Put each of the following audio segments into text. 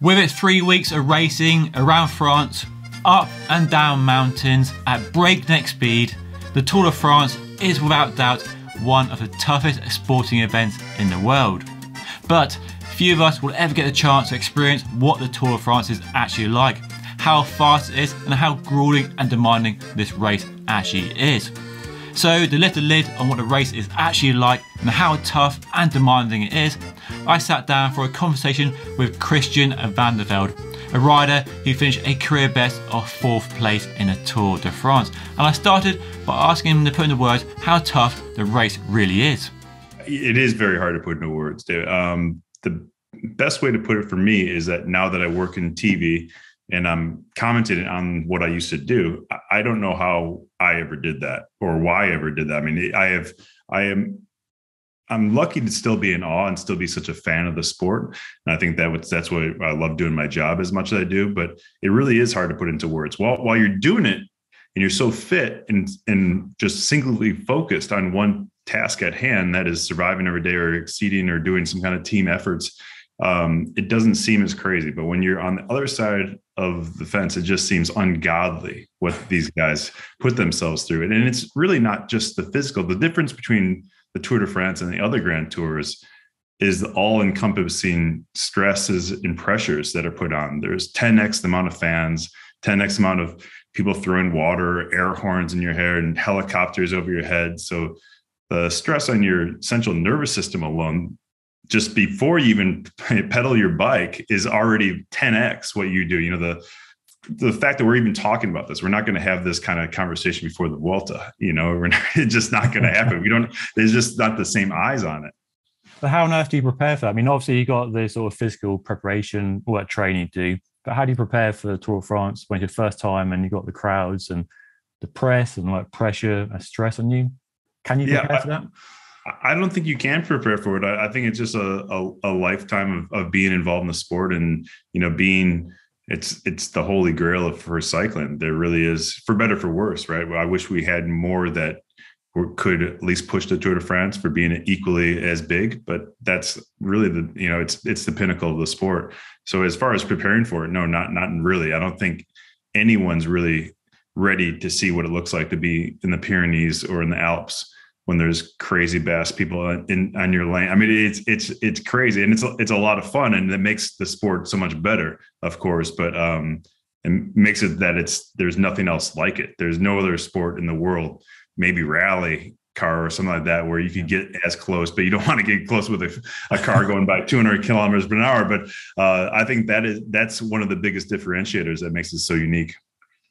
With its three weeks of racing around France, up and down mountains at breakneck speed, the Tour de France is without doubt one of the toughest sporting events in the world. But few of us will ever get the chance to experience what the Tour de France is actually like, how fast it is, and how grueling and demanding this race actually is. So, to lift the lid on what the race is actually like and how tough and demanding it is, I sat down for a conversation with Christian Vande Velde, a rider who finished a career best of fourth place in the Tour de France. And I started by asking him to put into words how tough the race really is. It is very hard to put into words, David. Um, the best way to put it for me is that now that I work in TV, and um, I'm commenting on what I used to do. I don't know how I ever did that or why I ever did that. I mean, I have, I am, I'm lucky to still be in awe and still be such a fan of the sport. And I think that was, that's what I love doing my job as much as I do, but it really is hard to put into words. While, while you're doing it and you're so fit and, and just singly focused on one task at hand, that is surviving every day or exceeding or doing some kind of team efforts, um, it doesn't seem as crazy. But when you're on the other side of the fence, it just seems ungodly what these guys put themselves through. And it's really not just the physical. The difference between the Tour de France and the other Grand Tours is the all encompassing stresses and pressures that are put on. There's 10x the amount of fans, 10x amount of people throwing water, air horns in your hair, and helicopters over your head. So the stress on your central nervous system alone just before you even pedal your bike is already 10x what you do. You know, the the fact that we're even talking about this, we're not going to have this kind of conversation before the Vuelta. You know, we're not, it's just not going to happen. We don't. There's just not the same eyes on it. But how on earth do you prepare for that? I mean, obviously you got the sort of physical preparation, all that training to do. But how do you prepare for the Tour de France when it's your first time and you got the crowds and the press and like pressure and stress on you? Can you prepare yeah, for that? I don't think you can prepare for it. I, I think it's just a, a, a lifetime of, of being involved in the sport and, you know, being, it's, it's the holy grail of, for cycling. There really is for better, for worse, right? I wish we had more that could at least push the Tour de France for being equally as big, but that's really the, you know, it's, it's the pinnacle of the sport. So as far as preparing for it, no, not, not really. I don't think anyone's really ready to see what it looks like to be in the Pyrenees or in the Alps when there's crazy Basque people in on your lane. I mean, it's it's it's crazy and it's it's a lot of fun and it makes the sport so much better, of course. But um, and makes it that it's there's nothing else like it. There's no other sport in the world, maybe rally car or something like that, where you can get as close, but you don't want to get close with a, a car going by 200 kilometers per hour. But uh, I think that is that's one of the biggest differentiators that makes it so unique.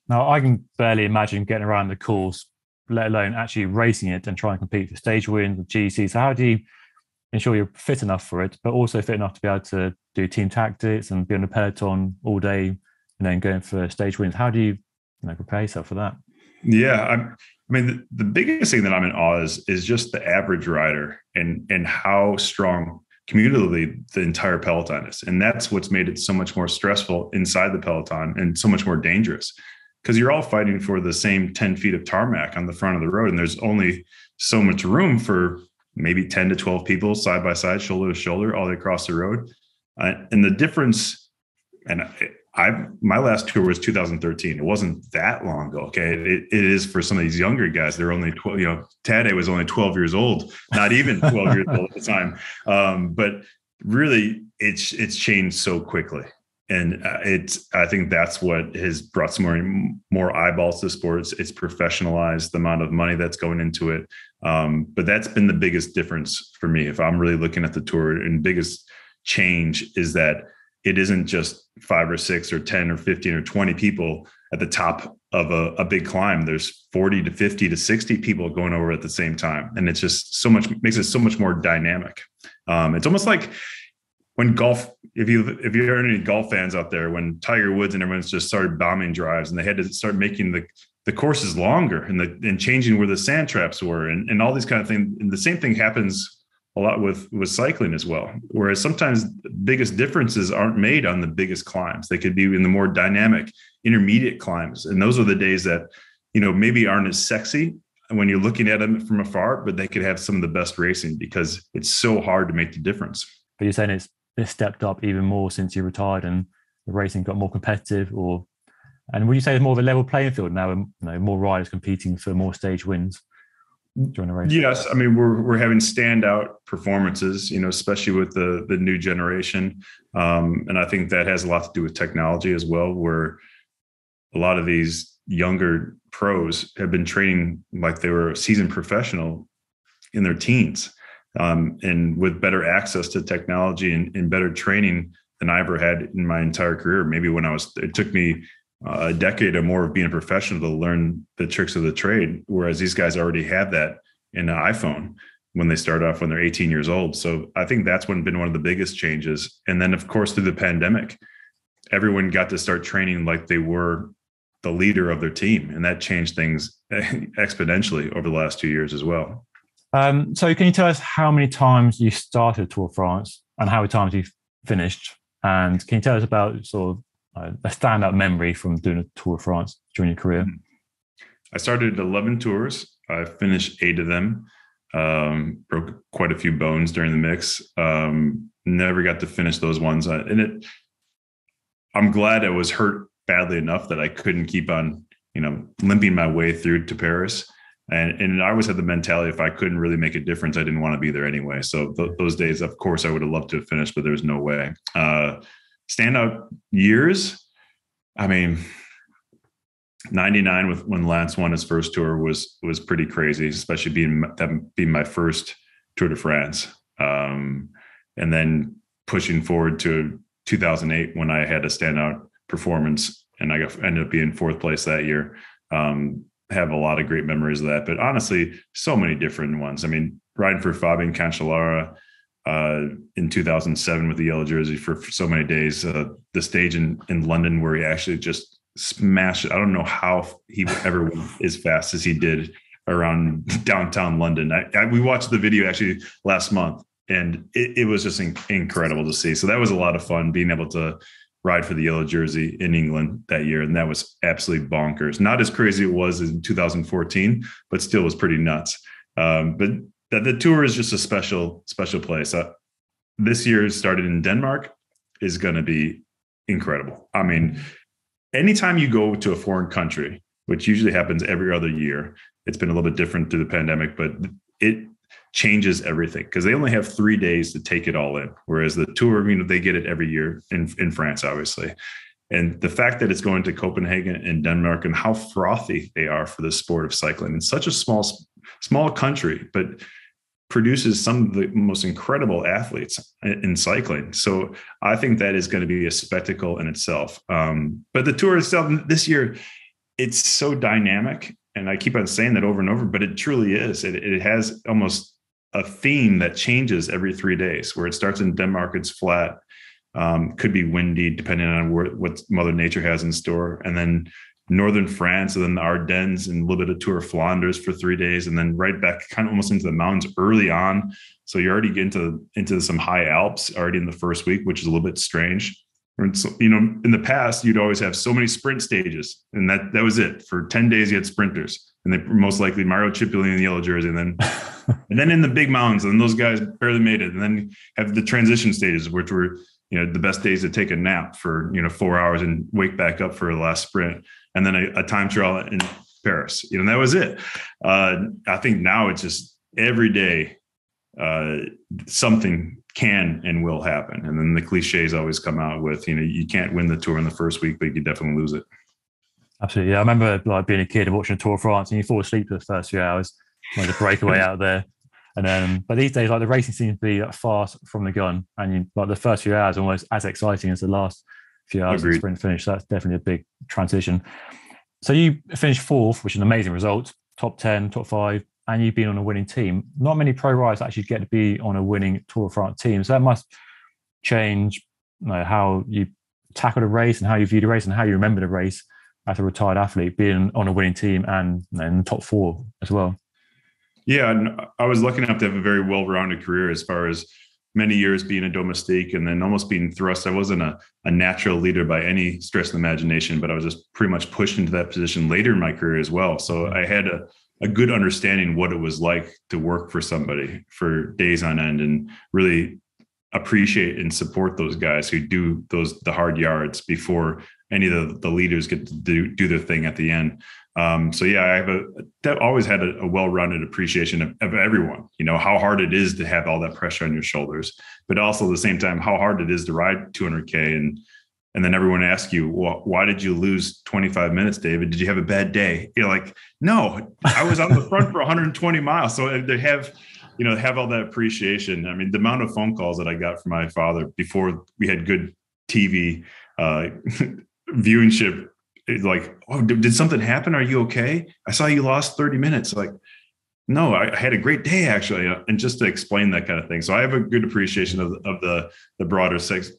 Now I can barely imagine getting around the course let alone actually racing it and try and compete for stage wins with GC. So how do you ensure you're fit enough for it, but also fit enough to be able to do team tactics and be on a peloton all day and then going for stage wins? How do you, you know, prepare yourself for that? Yeah, I'm, i mean, the, the biggest thing that I'm in awe is is just the average rider and and how strong cumulatively the entire peloton is, and that's what's made it so much more stressful inside the peloton and so much more dangerous because you're all fighting for the same 10 feet of tarmac on the front of the road and there's only so much room for maybe 10 to 12 people side by side shoulder to shoulder all the way across the road uh, and the difference and I my last tour was 2013. It wasn't that long ago. Okay, it, it is for some of these younger guys. They're only 12. You know, Tadej was only 12 years old, not even 12 years old at the time. Um, but really, it's it's changed so quickly and uh, it's i think that's what has brought some more more eyeballs to sports. It's professionalized the amount of money that's going into it. Um, but that's been the biggest difference for me. If i'm really looking at the tour and biggest change is that it isn't just five or six or 10 or 15 or 20 people at the top of a, a big climb. There's 40 to 50 to 60 people going over at the same time. And it's just so much makes it so much more dynamic. Um, it's almost like when golf if you if you're any golf fans out there when tiger woods and everyone's just started bombing drives and they had to start making the the courses longer and the and changing where the sand traps were and, and all these kind of things and the same thing happens a lot with with cycling as well whereas sometimes biggest differences aren't made on the biggest climbs. They could be in the more dynamic intermediate climbs. And those are the days that you know maybe aren't as sexy when you're looking at them from afar but they could have some of the best racing because it's so hard to make the difference. But you're saying it's it's stepped up even more since you retired and the racing got more competitive, or and would you say it's more of a level playing field now? And you know, more riders competing for more stage wins during the race. Yes, I mean we're we're having standout performances, you know, especially with the the new generation, um, and I think that has a lot to do with technology as well, where a lot of these younger pros have been training like they were a seasoned professional in their teens um, and with better access to technology and, and, better training than I ever had in my entire career. Maybe when I was, it took me uh, a decade or more of being a professional to learn the tricks of the trade, whereas these guys already have that in an iPhone when they start off when they're 18 years old. So I think that's been one of the biggest changes. And then, of course, through the pandemic, everyone got to start training like they were the leader of their team, and that changed things exponentially over the last two years as well. Um, so, can you tell us how many times you started Tour France and how many times you finished? And can you tell us about sort of uh, a standout memory from doing a Tour France during your career? Hmm. I started 11 tours. I finished eight of them. Um, broke quite a few bones during the mix. Um, never got to finish those ones. And it, I'm glad I was hurt badly enough that I couldn't keep on, you know, limping my way through to Paris. And, and I always had the mentality if I couldn't really make a difference, I didn't want to be there anyway. So th- those days, of course, I would have loved to have finished, but there's no way. Uh, standout years, I mean, 99 with when Lance won his first tour was was pretty crazy, especially being that being my first Tour de France. Um, and then pushing forward to 2008 when I had a standout performance and I got ended up being fourth place that year. Um, have a lot of great memories of that. But honestly, so many different ones. I mean, riding for Fabian Cancellara uh, in 2007 with the yellow jersey for, for so many days. Uh, the stage in, in London where he actually just smashed it. I don't know how he ever went as fast as he did around downtown London. I, I, we watched the video actually last month and it, it was just in, incredible to see. So that was a lot of fun being able to ride for the yellow jersey in England that year. And that was absolutely bonkers. Not as crazy it was in 2014, but still was pretty nuts. Um, but the, the, tour is just a special, special place. Uh, this year started in Denmark is going to be incredible. I mean, anytime you go to a foreign country, which usually happens every other year, it's been a little bit different through the pandemic, but it changes everything because they only have three days to take it all in. Whereas the tour, you know, they get it every year in, in France, obviously. And the fact that it's going to Copenhagen and Denmark and how frothy they are for the sport of cycling in such a small, small country, but produces some of the most incredible athletes in cycling. So I think that is going to be a spectacle in itself. Um, but the tour itself this year, it's so dynamic. And I keep on saying that over and over, but it truly is. It, it has almost a theme that changes every three days. Where it starts in Denmark, it's flat, um, could be windy depending on where, what Mother Nature has in store, and then northern France, and then the Ardennes, and a little bit of Tour of Flanders for three days, and then right back kind of almost into the mountains early on. So you're already into into some high Alps already in the first week, which is a little bit strange. And so, you know, in the past, you'd always have so many sprint stages, and that that was it. For ten days, you had sprinters, and they most likely Mario Cipollini in the yellow jersey, and then and then in the big mountains, and those guys barely made it. And then have the transition stages, which were you know the best days to take a nap for you know four hours and wake back up for the last sprint, and then a, a time trial in Paris. You know that was it. Uh, I think now it's just every day uh, something can and will happen, and then the cliches always come out with you know you can't win the tour in the first week, but you can definitely lose it. Absolutely, yeah. I remember like being a kid and watching a Tour of France, and you fall asleep for the first few hours like a breakaway out there. And then, but these days, like the racing seems to be like, fast from the gun, and you, like the first few hours almost as exciting as the last few hours Agreed. of sprint finish. So that's definitely a big transition. So you finished fourth, which is an amazing result, top ten, top five, and you've been on a winning team. Not many pro riders actually get to be on a winning Tour de France team, so that must change you know, how you tackle a race and how you view the race and how you remember the race as a retired athlete, being on a winning team and in the top four as well. Yeah, and I was lucky enough to have a very well-rounded career as far as many years being a domestique and then almost being thrust. I wasn't a, a natural leader by any stretch of the imagination, but I was just pretty much pushed into that position later in my career as well. So I had a, a good understanding what it was like to work for somebody for days on end and really appreciate and support those guys who do those the hard yards before any of the, the leaders get to do, do their thing at the end. Um, so yeah, I have a I've always had a, a well-rounded appreciation of, of, everyone. You know how hard it is to have all that pressure on your shoulders, but also at the same time how hard it is to ride 200k and and then everyone asks you, well, why did you lose 25 minutes, David? Did you have a bad day? You're like, no, I was on the front for 120 miles. So they have, you know, have all that appreciation. I mean, the amount of phone calls that I got from my father before we had good TV uh, viewingship, like, oh, did, did something happen? Are you okay? I saw you lost 30 minutes. Like, no, I had a great day actually, uh, and just to explain that kind of thing. So I have a good appreciation of, of the the broader sex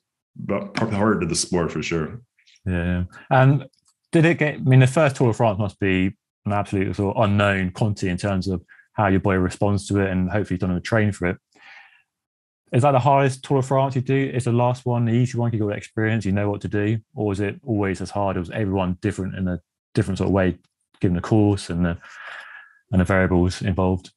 harder to the sport for sure. Yeah, and did it get? I mean, the first Tour de France must be an absolute sort of unknown quantity in terms of how your body responds to it, and hopefully you've done a train for it. Is that the hardest Tour de France you do? Is the last one the easy one? You got experience, you know what to do, or is it always as hard? Was everyone different in a different sort of way, given the course and the and the variables involved?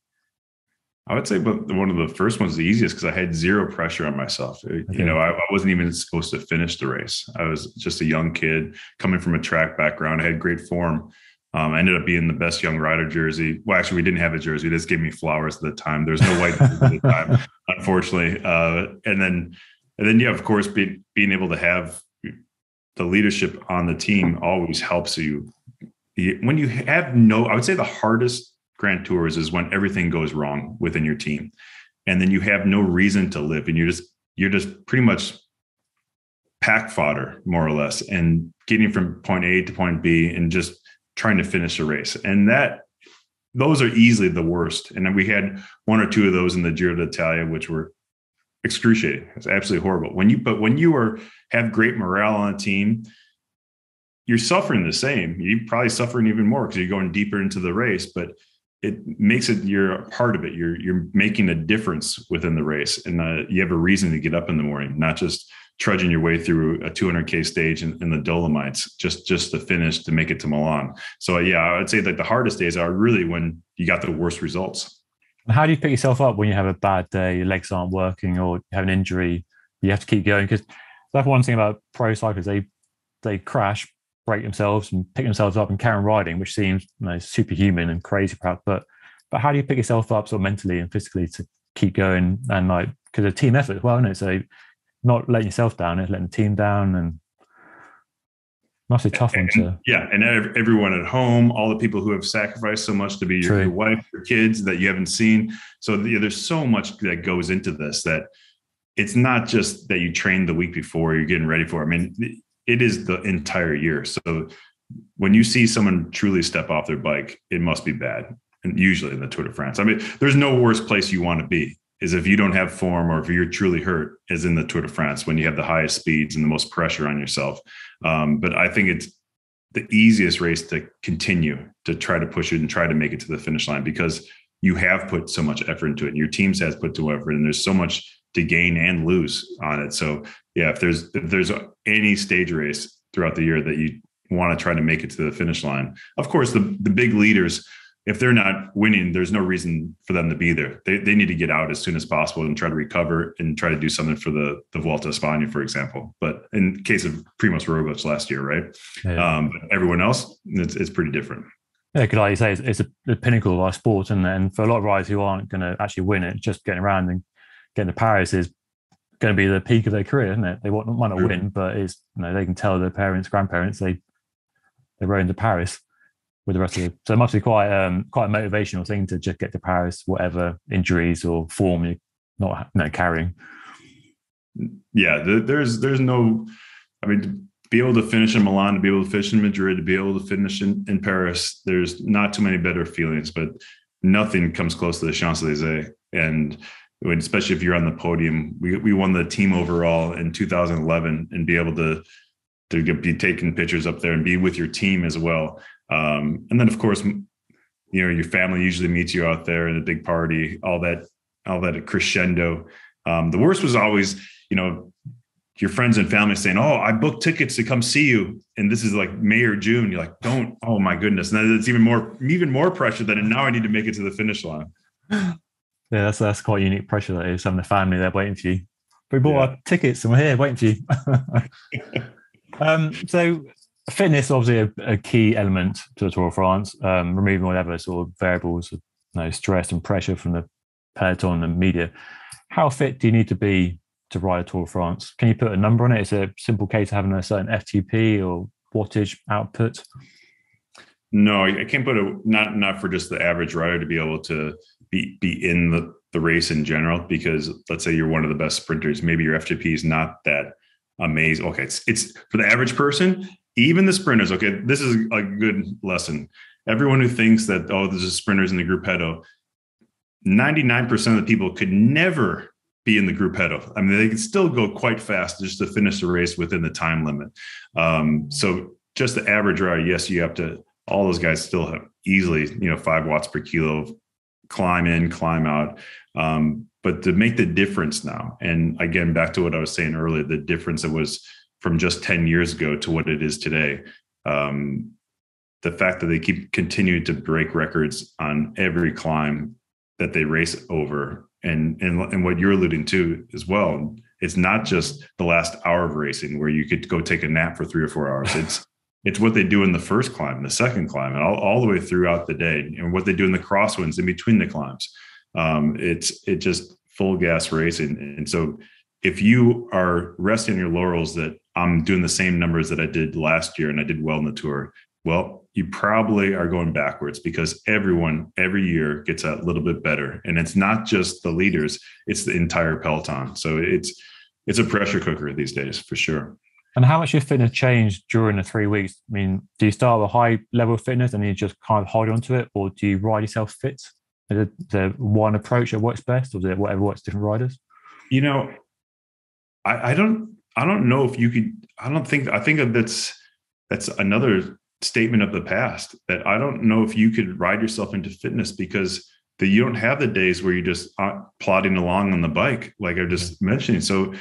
I would say, but one of the first ones, the easiest, because I had zero pressure on myself. Okay. You know, I, I, wasn't even supposed to finish the race. I was just a young kid coming from a track background. I had great form. Um, I ended up being the best young rider jersey. Well, actually, we didn't have a jersey. They just gave me flowers at the time. There's no white at the time, unfortunately. Uh, and then, and then, yeah, of course, be, being able to have the leadership on the team always helps you. When you have no, I would say the hardest Grand Tours is when everything goes wrong within your team, and then you have no reason to live, and you're just you're just pretty much pack fodder more or less, and getting from point A to point B, and just trying to finish a race, and that those are easily the worst. And then we had one or two of those in the Giro d'Italia, which were excruciating. It's absolutely horrible. When you but when you are have great morale on a team, you're suffering the same. You're probably suffering even more because you're going deeper into the race. But it makes it you're a part of it. You're you're making a difference within the race. And uh, you have a reason to get up in the morning not just trudging your way through a 200k stage in, in, the dolomites just just to finish to make it to milan. So yeah i would say that the hardest days are really when you got the worst results. How do you pick yourself up when you have a bad day your legs aren't working or you have an injury you have to keep going? Because that's one thing about pro cyclists they they crash break themselves and pick themselves up and carry on riding, which seems you know, superhuman and crazy, perhaps. But but how do you pick yourself up sort of mentally and physically to keep going and like because a team effort as well, isn't it? So not letting yourself down, it's letting the team down and must be tough one to yeah and everyone at home all the people who have sacrificed so much to be your, your wife your kids that you haven't seen so yeah, there's so much that goes into this that it's not just that you trained the week before you're getting ready for it. i mean it is the entire year. So when you see someone truly step off their bike, it must be bad. And usually in the Tour de France, I mean, there's no worse place you want to be is if you don't have form or if you're truly hurt, is in the Tour de France when you have the highest speeds and the most pressure on yourself. Um, but I think it's the easiest race to continue to try to push it and try to make it to the finish line because you have put so much effort into it and your teams has put to effort and there's so much to gain and lose on it. So yeah, if there's if there's any stage race throughout the year that you want to try to make it to the finish line, of course the the big leaders, if they're not winning, there's no reason for them to be there. They they need to get out as soon as possible and try to recover and try to do something for the the Vuelta a España, for example. But in case of Primoz Roglic last year, right? Yeah. Um, but everyone else, it's it's pretty different. Yeah, because like you say, it's, it's a, the pinnacle of our sport, and then for a lot of riders who aren't going to actually win it, just getting around and getting to Paris is going to be the peak of their career, isn't it? They might not win, but it's you know they can tell their parents, grandparents they they rode into Paris with the rest of it. So it must be quite um quite a motivational thing to just get to Paris, whatever injuries or form you're not you know, carrying. Yeah, there's there's no, I mean, to be able to finish in Milan, to be able to finish in Madrid, to be able to finish in, in Paris, there's not too many better feelings, but nothing comes close to the Champs Elysees. And especially if you're on the podium. We we won the team overall in 2011, and be able to to be taking pictures up there and be with your team as well. Um, and then of course, you know your family usually meets you out there in a big party. All that all that crescendo. Um, the worst was always you know your friends and family saying, "Oh, I booked tickets to come see you," and this is like May or June. You're like, "Don't! Oh my goodness!" And it's even more even more pressure than now I need to make it to the finish line. Yeah, that's that's quite unique pressure that is having a family there waiting for you. We bought yeah. our tickets and we're here waiting for you. um, so fitness obviously a, a, key element to the Tour of France, um, removing whatever sort of variables, you know, stress and pressure from the peloton and media. How fit do you need to be to ride a Tour of France? Can you put a number on it? Is it a simple case of having a certain FTP or wattage output? No, I can't put a not not for just the average rider to be able to be be in the the race in general because let's say you're one of the best sprinters, maybe your FTP is not that amazing. Okay, it's it's for the average person, even the sprinters. Okay, this is a good lesson. Everyone who thinks that oh, there's a sprinters in the group gruppetto, 99% of the people could never be in the group gruppetto. I mean, they can still go quite fast just to finish the race within the time limit. Um, so just the average rider, yes, you have to. All those guys still have easily, you know, five watts per kilo climb in, climb out. Um, but to make the difference now, and again, back to what I was saying earlier, the difference that was from just 10 years ago to what it is today. Um, the fact that they keep continuing to break records on every climb that they race over, and and and what you're alluding to as well, it's not just the last hour of racing where you could go take a nap for three or four hours. It's it's what they do in the first climb, the second climb, and all, all the way throughout the day, and what they do in the crosswinds in between the climbs. Um, it's it just full gas racing, and so if you are resting your laurels that I'm doing the same numbers that I did last year and I did well in the tour, well, you probably are going backwards because everyone every year gets a little bit better, and it's not just the leaders; it's the entire peloton. So it's it's a pressure cooker these days for sure. And how much your fitness changed during the three weeks? I mean, do you start with a high level of fitness and you just kind of hold on to it, or do you ride yourself fit? Is there one approach that works best, or is it whatever works different riders? You know, I, I don't, I don't know if you could. I don't think. I think that that's that's another statement of the past. That I don't know if you could ride yourself into fitness because that you don't have the days where you're just uh, plodding along on the bike, like I just mentioned. So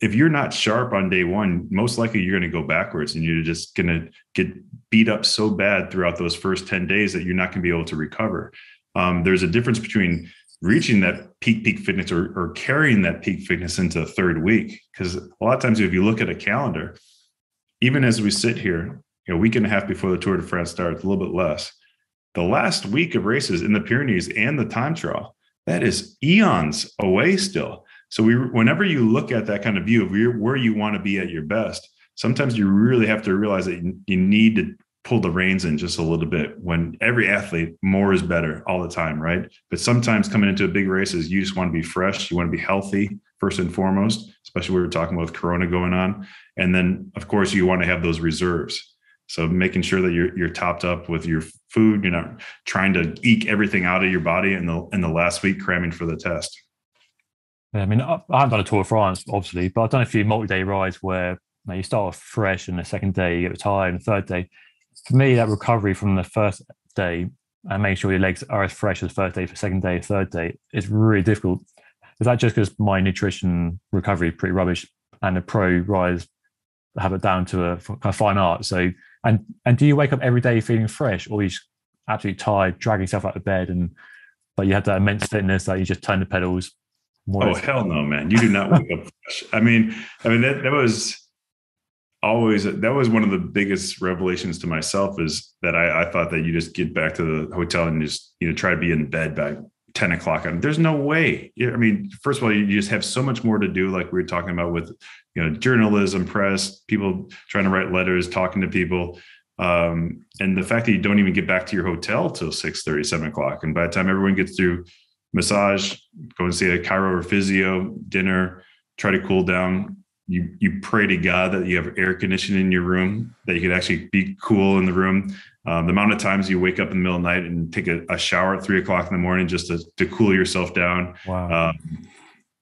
if you're not sharp on day one, most likely you're going to go backwards and you're just going to get beat up so bad throughout those first 10 days that you're not going to be able to recover. Um, there's a difference between reaching that peak peak fitness or, or carrying that peak fitness into the third week because a lot of times if you look at a calendar even as we sit here a week and a half before the tour de france starts a little bit less the last week of races in the pyrenees and the time trial that is eons away still so we, whenever you look at that kind of view of where you want to be at your best, sometimes you really have to realize that you need to pull the reins in just a little bit. When every athlete, more is better all the time, right? But sometimes coming into a big race is you just want to be fresh. You want to be healthy first and foremost, especially we were talking about Corona going on, and then of course you want to have those reserves. So making sure that you're you're topped up with your food, you're not trying to eke everything out of your body in the in the last week cramming for the test. I mean, I haven't done a Tour of France, obviously, but I've done a few multi-day rides where you, know, you start off fresh, and the second day you get tired, and the third day. For me, that recovery from the first day and making sure your legs are as fresh as the first day for second day, third day is really difficult. Is that just because my nutrition recovery pretty rubbish, and the pro riders have it down to a of fine art? So, and and do you wake up every day feeling fresh, or you just absolutely tired, dragging yourself out of bed, and but you have that immense fitness that you just turn the pedals, oh hell no, man! You do not wake up fresh. I mean, I mean that that was always that was one of the biggest revelations to myself is that I, I thought that you just get back to the hotel and just you know try to be in bed by 10 o'clock and there's no way i mean first of all you just have so much more to do like we were talking about with you know journalism press people trying to write letters talking to people um, and the fact that you don't even get back to your hotel till 6 30 7 o'clock and by the time everyone gets through massage, go and see a chiro or physio, dinner, try to cool down. You you pray to God that you have air conditioning in your room, that you could actually be cool in the room. Um, the amount of times you wake up in the middle of the night and take a, a shower at three o'clock in the morning just to, to cool yourself down. Wow. Um,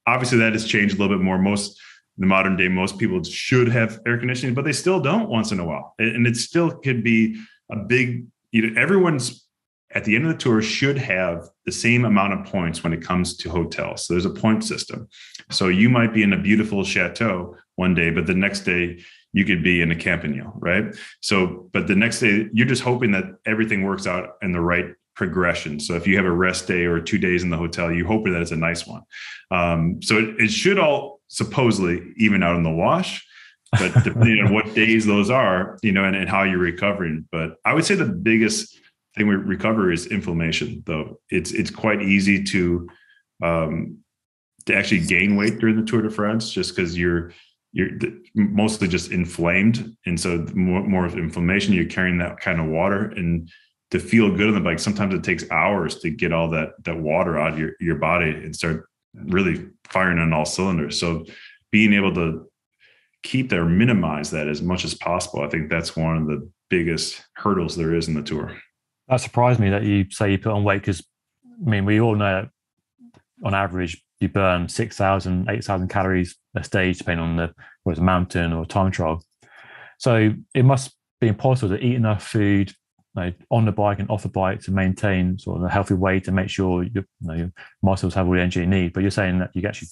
obviously, that has changed a little bit more. Most the modern day, most people should have air conditioning, but they still don't once in a while, and it still could be a big. You know, everyone's at the end of the tour should have the same amount of points when it comes to hotels. So there's a point system. So you might be in a beautiful chateau one day, but the next day you could be in a Campanile, right? So, but the next day you're just hoping that everything works out in the right progression. So if you have a rest day or two days in the hotel, you hope that it's a nice one. Um, so it, it should all supposedly even out in the wash but depending on what days those are, you know, and, and how you're recovering. But I would say the biggest thing we recover is inflammation, though. It's it's quite easy to um, to actually gain weight during the Tour de France just because you're you're mostly just inflamed, and so more, more inflammation. You're carrying that kind of water, and to feel good on the bike, sometimes it takes hours to get all that that water out of your your body and start really firing on all cylinders. So being able to keep there, minimize that as much as possible. I think that's one of the biggest hurdles there is in the tour. That surprised me that you say you put on weight because, I mean, we all know on average you burn 6,000, 8,000 calories a stage, depending on the whether it's a mountain or a time trial. So it must be impossible to eat enough food like, on the bike and off the bike to maintain sort of a healthy weight to make sure your, you know, your muscles have all the energy you need. But you're saying that you actually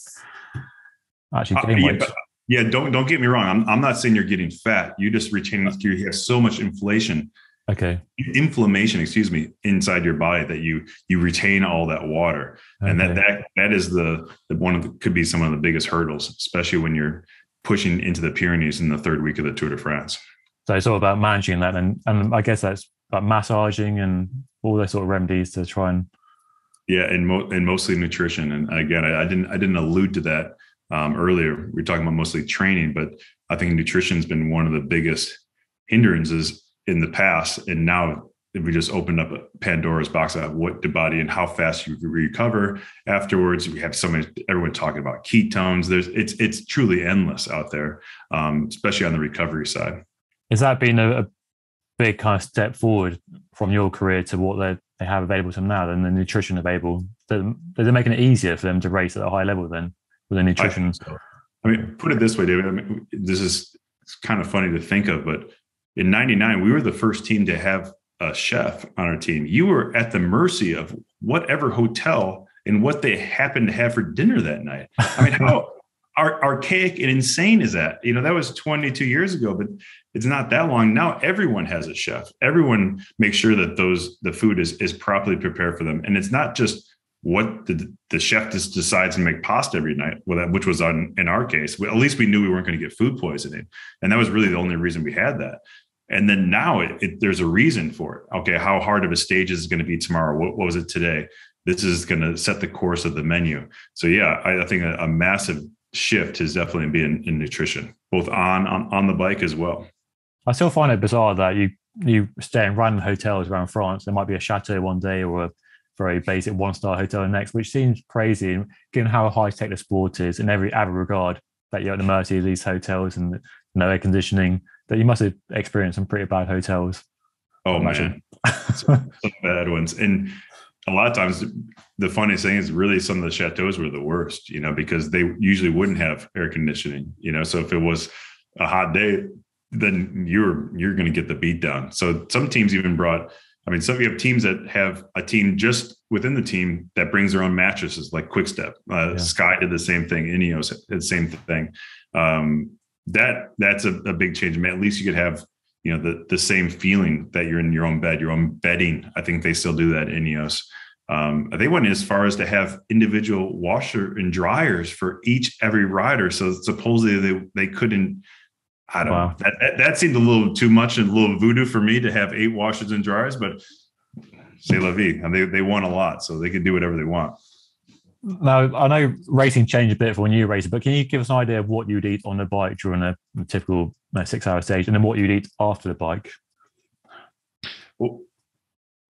actually uh, gain uh, yeah, weight. Yeah, don't don't get me wrong. I'm I'm not saying you're getting fat. You just retaining you have so much inflation. Okay. Inflammation, excuse me, inside your body that you you retain all that water, okay. and that that that is the, the one of the could be some of the biggest hurdles, especially when you're pushing into the Pyrenees in the third week of the Tour de France. So it's all about managing that, and and I guess that's about massaging and all those sort of remedies to try and. Yeah, and mo- and mostly nutrition, and again, I, I didn't I didn't allude to that um, earlier. We are talking about mostly training, but I think nutrition has been one of the biggest hindrances in the past. And now we just opened up a Pandora's box of what the body and how fast you recover afterwards. We have so many everyone talking about ketones. There's it's it's truly endless out there, um, especially on the recovery side. Has that been a, a, big kind of step forward from your career to what they they have available to them now? Then the nutrition available, they're, they're making it easier for them to race at a high level. Then with the nutrition. I, I mean, put it this way, David. I mean, this is it's kind of funny to think of, but in '99, we were the first team to have a chef on our team. You were at the mercy of whatever hotel and what they happened to have for dinner that night. I mean, how archaic and insane is that? You know, that was 22 years ago, but it's not that long. Now everyone has a chef. Everyone makes sure that those the food is is properly prepared for them. And it's not just what the, the chef just decides to make pasta every night, well, which was on in our case. At least we knew we weren't going to get food poisoning, and that was really the only reason we had that. And then now it, it, there's a reason for it. Okay, how hard of a stage is it going to be tomorrow? What, what was it today? This is going to set the course of the menu. So yeah, I, I think a, a, massive shift has definitely been in nutrition, both on, on on the bike as well. I still find it bizarre that you you stay in random hotels around France. There might be a chateau one day or a very basic one star hotel the next, which seems crazy given how high tech the sport is in every other regard that you're at the mercy of these hotels and no air conditioning, that you must have experienced some pretty bad hotels. Oh man, some, some bad ones. And a lot of times the funniest thing is really some of the chateaus were the worst, you know, because they usually wouldn't have air conditioning, you know. So if it was a hot day, then you're you're going to get the beat down. So some teams even brought I mean, some you have teams that have a team just within the team that brings their own mattresses, like Quickstep. Uh, yeah. Sky did the same thing. Ineos did the same thing. Um, that that's a, a big change. I mean, at least you could have you know the the same feeling that you're in your own bed, your own bedding. I think they still do that. Ineos. Um, they went as far as to have individual washer and dryers for each every rider. So supposedly they they couldn't I don't wow. know. That, that, that seemed a little too much and a little voodoo for me to have eight washers and dryers, but c'est la vie. And they, they won a lot, so they can do whatever they want. Now, I know racing changed a bit for when you race, but can you give us an idea of what you'd eat on a bike during a, a typical six hour stage and then what you'd eat after the bike? Well,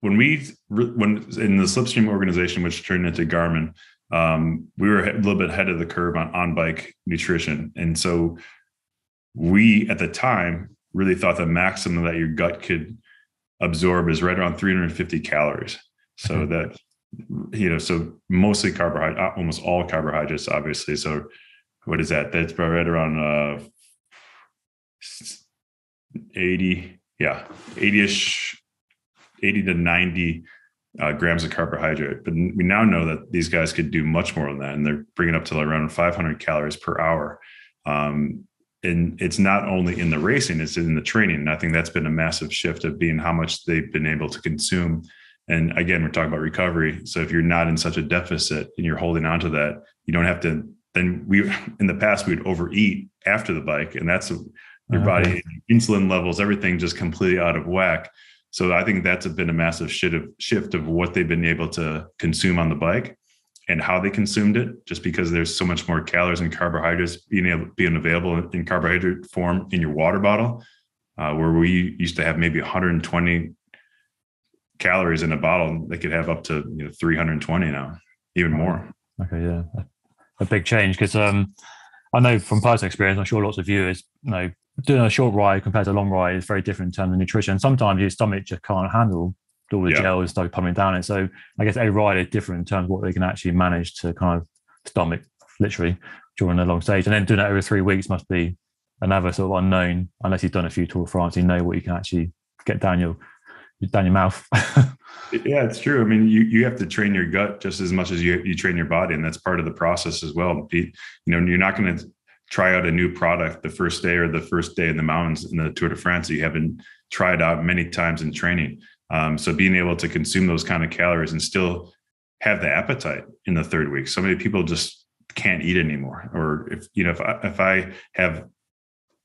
when we, when in the Slipstream organization, which turned into Garmin, um, we were a little bit ahead of the curve on on bike nutrition. And so we at the time really thought the maximum that your gut could absorb is right around 350 calories. So mm-hmm. that you know, so mostly carbohydrate, uh, almost all carbohydrates, obviously. So what is that? That's right around uh 80, yeah, 80ish, 80 to 90 uh, grams of carbohydrate. But we now know that these guys could do much more than that, and they're bringing up to around 500 calories per hour. Um, and it's not only in the racing it's in the training and i think that's been a massive shift of being how much they've been able to consume and again we're talking about recovery so if you're not in such a deficit and you're holding on to that you don't have to then we in the past we'd overeat after the bike, and that's your body insulin levels, everything just completely out of whack. So I think that's been a massive shift of, shift of what they've been able to consume on the bike and how they consumed it, just because there's so much more calories and carbohydrates being able being available in carbohydrate form in your water bottle, uh, where we used to have maybe 120 calories in a bottle, they could have up to you know 320 now, even more. Okay, yeah, a big change because um, I know from personal experience, I'm sure lots of viewers you know doing a short ride compared to a long ride is very different in terms of nutrition. Sometimes your stomach just can't handle all the yeah. gels start pumping down it. So I guess every ride is different in terms of what they can actually manage to kind of stomach literally during a long stage. And then doing it over three weeks must be another sort of unknown unless you've done a few Tour de France, you know what you can actually get down your down your mouth. yeah, it's true. I mean, you you have to train your gut just as much as you you train your body, and that's part of the process as well. You know, you're not going to try out a new product the first day or the first day in the mountains in the Tour de France. You haven't tried out many times in training. Um, so being able to consume those kind of calories and still have the appetite in the third week. So many people just can't eat anymore. Or if you know, if I, if I have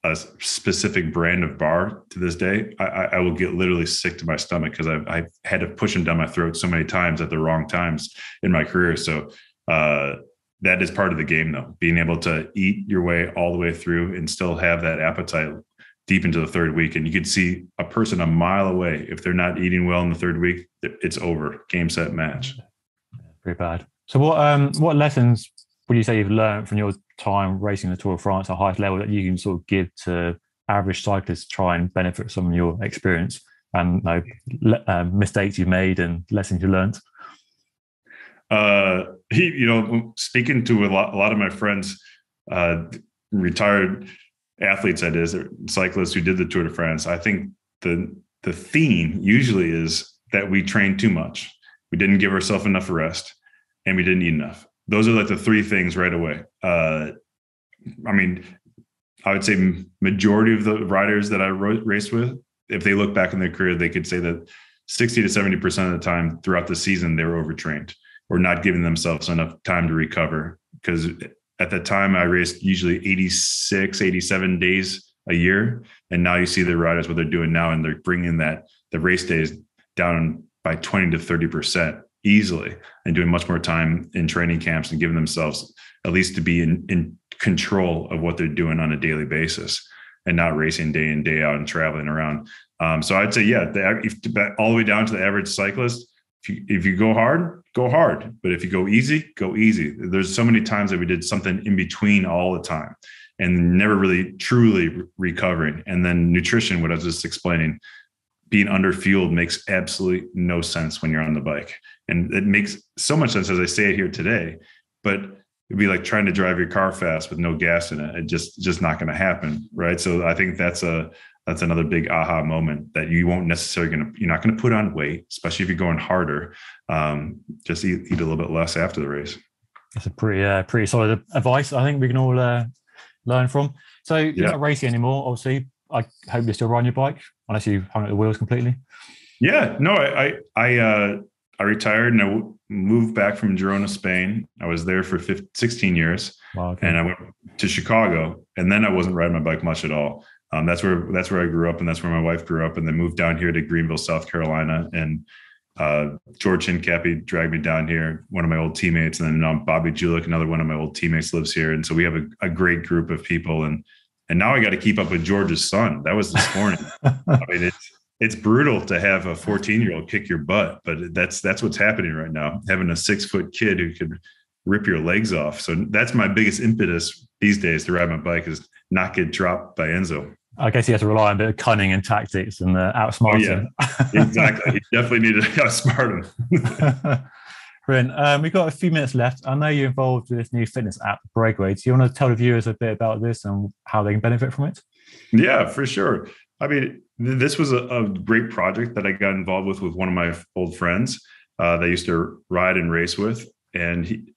a specific brand of bar to this day, I, I will get literally sick to my stomach because I've, I've, had to push them down my throat so many times at the wrong times in my career. So uh, that is part of the game, though, being able to eat your way all the way through and still have that appetite deep into the third week. And you could see a person a mile away if they're not eating well in the third week, it's over. Game set match. Pretty bad. So what um what lessons would you say you've learned from your time racing the Tour de France at highest level that you can sort of give to average cyclists to try and benefit from your experience and know, um, mistakes you've made and lessons you learned? Uh, he, you know, speaking to a lot, a lot of my friends, uh, retired athletes, that is, cyclists who did the Tour de France, I think the the theme usually is that we trained too much. We didn't give ourselves enough rest, and we didn't eat enough those are like the three things right away. Uh, I mean, I would say majority of the riders that I raced with, if they look back in their career, they could say that 60 to 70% of the time throughout the season, they were overtrained or not giving themselves enough time to recover. Because at the time I raced usually 86, 87 days a year. And now you see the riders, what they're doing now, and they're bringing that the race days down by 20 to 30% easily and doing much more time in training camps and giving themselves at least to be in, in control of what they're doing on a daily basis and not racing day in day out and traveling around um, so i'd say yeah the, if, all the way down to the average cyclist if you, if you go hard go hard. But if you go easy go easy. There's so many times that we did something in between all the time and never really truly recovering. And then nutrition what i was just explaining being under fueled makes absolutely no sense when you're on the bike. And it makes so much sense as I say it here today, but it'd be like trying to drive your car fast with no gas in it. It just just not going to happen, right? So I think that's a that's another big aha moment that you won't necessarily going to you're not going to put on weight, especially if you're going harder. Um, just eat, eat a little bit less after the race. That's a pretty uh, pretty solid advice. I think we can all uh, learn from. So you're not racing anymore, obviously. I hope you're still riding your bike unless you hung up the wheels completely. Yeah, no, I I I, uh, I retired and I moved back from Girona, Spain. I was there for 15, 16 years, wow, okay. and I went to Chicago, and then I wasn't riding my bike much at all. Um, that's where that's where I grew up, and that's where my wife grew up, and then moved down here to Greenville, South Carolina, and uh, George Hincapie dragged me down here, one of my old teammates, and then um, Bobby Julich, another one of my old teammates, lives here, and so we have a, a great group of people, and and now I got to keep up with George's son. That was this morning. I mean, it's it's brutal to have a 14 year old kick your butt, but that's that's what's happening right now. Having a six foot kid who could rip your legs off. So that's my biggest impetus these days to ride my bike is not get dropped by Enzo. I guess he has to rely on a bit of cunning and tactics and uh, outsmart oh, yeah. exactly. He definitely needed to outsmart him. Brilliant. Um, we've got a few minutes left. I know you're involved with this new fitness app, Breakaway. Do you want to tell the viewers a bit about this and how they can benefit from it? Yeah, for sure. I mean, this was a, a great project that I got involved with with one of my old friends uh, that I used to ride and race with, and he,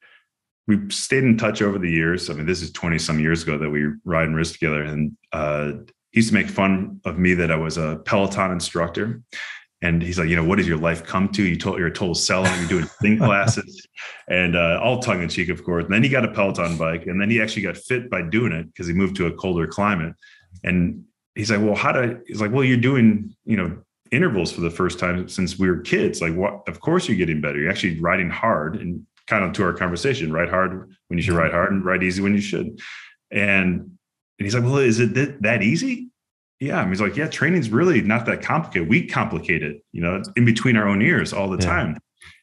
we stayed in touch over the years. I mean, this is twenty some years ago that we ride and race together, and uh, he used to make fun of me that I was a Peloton instructor, and he's like, you know, what does your life come to? You told you're a total sellout. You're doing spin classes, and uh, all tongue in cheek, of course. And then he got a Peloton bike, and then he actually got fit by doing it because he moved to a colder climate. And he's like, well, how do? He's like, well, you're doing, you know, intervals for the first time since we were kids. Like, what? Of course, you're getting better. You're actually riding hard, and kind of to our conversation, ride hard when you should ride hard, and ride easy when you should. And and he's like, well, is it that, that easy? Yeah. Mean, he's like, yeah, training's really not that complicated. We complicate it, you know, in between our own ears all the yeah. time.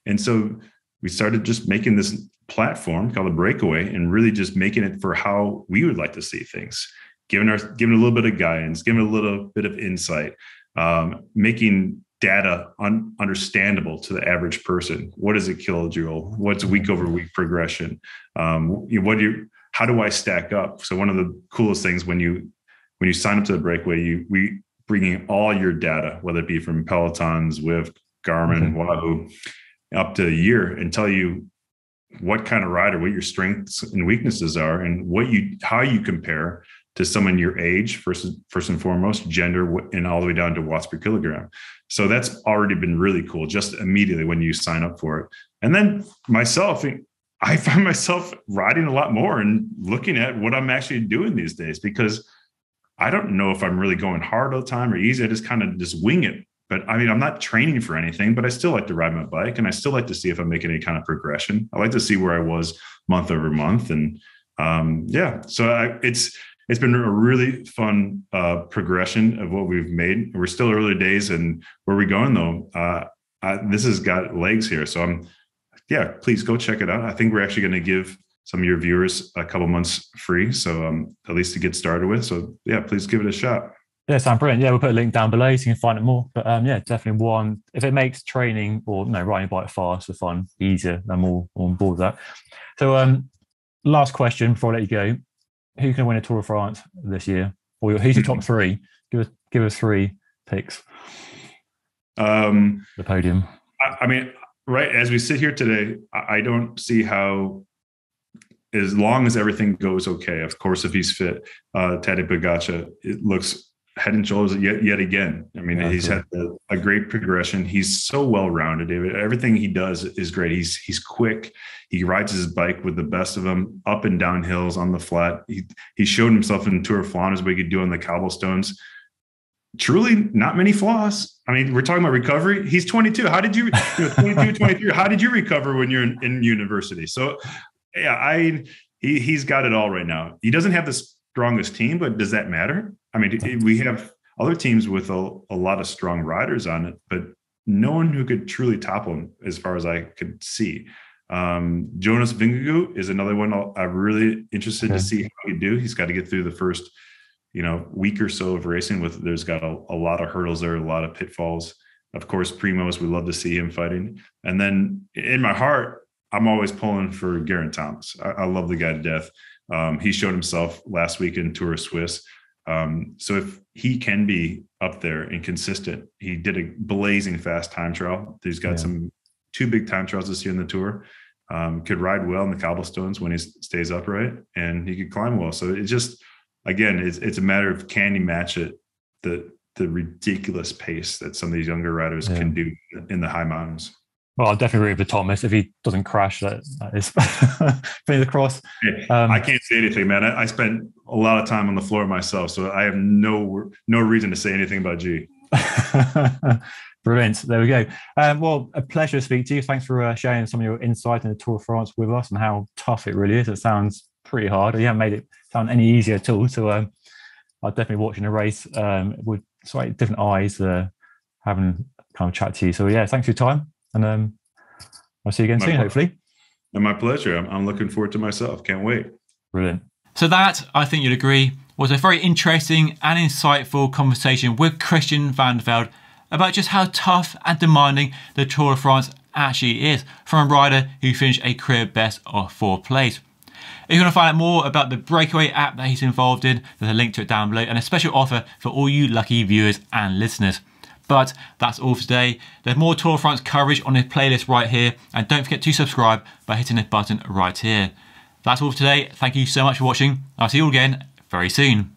And so we started just making this platform called the breakaway and really just making it for how we would like to see things, giving our giving a little bit of guidance, giving a little bit of insight, um, making data un- understandable to the average person. What is a kilojoule? What's week over week progression? Um, what do you how do I stack up? So one of the coolest things when you when you sign up to the breakaway, you we bringing all your data, whether it be from Pelotons, Zwift, Garmin, mm-hmm. Wahoo, up to a year, and tell you what kind of rider, what your strengths and weaknesses are, and what you how you compare to someone your age first first and foremost, gender, and all the way down to watts per kilogram. So that's already been really cool just immediately when you sign up for it. And then myself, I find myself riding a lot more and looking at what I'm actually doing these days because I don't know if I'm really going hard all the time or easy. I just kind of just wing it. But I mean, I'm not training for anything, but I still like to ride my bike and I still like to see if I'm making any kind of progression. I like to see where I was month over month. And um, yeah, so I, it's, it's been a really fun uh, progression of what we've made. We're still early days, and where we going though? Uh, I, this has got legs here. So I'm, yeah, please go check it out. I think we're actually going to give some of your viewers a couple months free. So um, at least to get started with. So yeah, please give it a shot. Yeah, sound brilliant. Yeah, we'll put a link down below so you can find it more. But um, yeah, definitely one. If it makes training or know, riding a bike faster, fun, easier, I'm all on board with that. So um, last question before I let you go. Who can win a Tour de France this year? Or who's your top three? Give us give us three picks. Um, the podium. I, I mean, right as we sit here today, I don't see how, as long as everything goes okay. Of course, if he's fit, uh, Tadej Pogacar, it looks head and shoulders yet yet again. I mean, yeah, he's had a, a, great progression. He's so well rounded, David. Everything he does is great. He's he's quick. He rides his bike with the best of them, up and down hills on the flat. He he showed himself in Tour of Flanders what he could do on the cobblestones truly not many flaws. I mean, we're talking about recovery. He's 22. How did you, you know, 22, 23, how did you recover when you're in, in university? So yeah, I, he, he's got it all right now. He doesn't have the strongest team, but does that matter? I mean, we have other teams with a, a lot of strong riders on it, but no one who could truly topple him as far as I could see. Um, Jonas Vingegaard is another one I'm really interested okay. to see how he do. He's got to get through the first you know week or so of racing with there's got a, a lot of hurdles there a lot of pitfalls of course Primoz we love to see him fighting and then in my heart i'm always pulling for Geraint Thomas I, I love the guy to death um, he showed himself last week in tour of swiss um, so if he can be up there and consistent he did a blazing fast time trial he's got yeah. some two big time trials this year in the tour um, could ride well in the cobblestones when he stays upright and he could climb well so it just again, it's it's a matter of can you match it the the ridiculous pace that some of these younger riders yeah. can do in the high mountains. Well, I'll definitely agree with Thomas. If he doesn't crash, that, that is fingers crossed. Um, I can't say anything, man. I, I, spent a lot of time on the floor myself, so I have no no reason to say anything about G. Brilliant. There we go. Um, well, a pleasure to speak to you. Thanks for uh, sharing some of your insight in the Tour of France with us and how tough it really is. It sounds pretty hard. You haven't made it sound any easier at all. So um, I'm definitely watching a race um, with slightly different eyes, uh, having kind of chat to you. So yeah, thanks for your time, and um, I'll see you again my soon, pleasure. hopefully. And my pleasure. I'm, I'm looking forward to myself. Can't wait. Brilliant. So that I think you'd agree was a very interesting and insightful conversation with Christian Vande Velde about just how tough and demanding the Tour de France actually is from a rider who finished a career best of fourth place. If you want to find out more about the Breakaway app that he's involved in, there's a link to it down below and a special offer for all you lucky viewers and listeners. But that's all for today. There's more Tour de France coverage on this playlist right here, and don't forget to subscribe by hitting the button right here. That's all for today. Thank you so much for watching. I'll see you all again very soon.